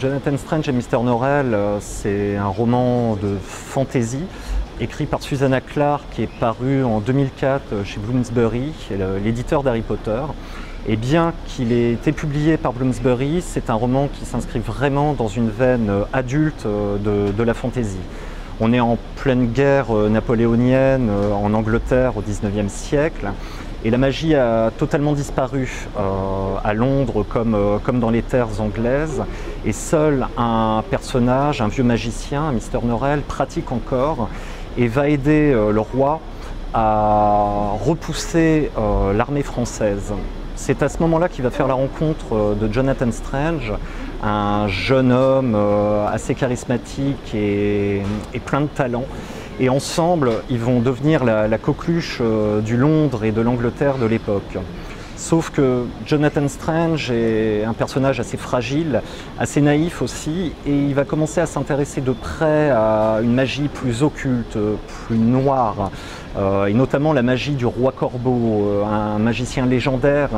Jonathan Strange et Mr. Norrell, euh, c'est un roman de fantasy écrit par Susanna Clark qui est paru en 2004 euh, chez Bloomsbury, l'éditeur d'Harry Potter. Et bien qu'il ait été publié par Bloomsbury, c'est un roman qui s'inscrit vraiment dans une veine euh, adulte de, de la fantasy. On est en pleine guerre napoléonienne en Angleterre au 19e siècle. Et la magie a totalement disparu euh, à Londres comme, euh, dans les terres anglaises. Et seul un personnage, un vieux magicien, Mr. Norrell, pratique encore et va aider euh, le roi à repousser l'armée française. C'est à ce moment-là qu'il va faire la rencontre de Jonathan Strange, un jeune homme assez charismatique et, plein de talent et ensemble, ils vont devenir la, coqueluche euh, du Londres et de l'Angleterre de l'époque. Sauf que Jonathan Strange est un personnage assez fragile, assez naïf aussi, et il va commencer à s'intéresser de près à une magie plus occulte, plus noire, euh, et notamment la magie du roi Corbeau, euh, un magicien légendaire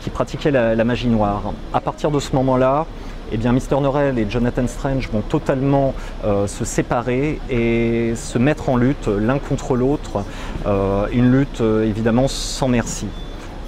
qui pratiquait la, magie noire. À partir de ce moment-là, eh bien Mr. Norrell et Jonathan Strange vont totalement euh, se séparer et se mettre en lutte l'un contre l'autre, euh, une lutte euh, évidemment sans merci.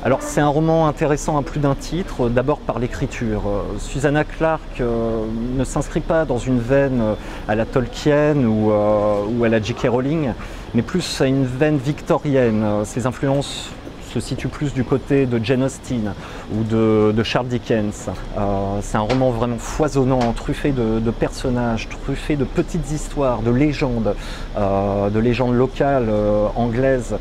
Alors c'est un roman intéressant à plus d'un titre, d'abord par l'écriture. Susanna Clark ne s'inscrit pas dans une veine à la Tolkien ou, à la J.K. Rowling, mais plus à une veine victorienne. Ses influences se situe plus du côté de Jane Austen ou de, Charles Dickens. Euh, c'est un roman vraiment foisonnant, truffé de, personnages, truffé de petites histoires, de légendes, euh, de légendes locales euh, anglaises.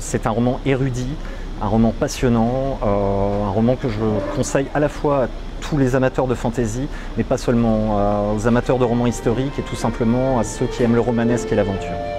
c'est un roman érudit, un roman passionnant, un roman que je conseille à la fois à tous les amateurs de fantasy, mais pas seulement aux amateurs de romans historiques et tout simplement à ceux qui aiment le romanesque et l'aventure.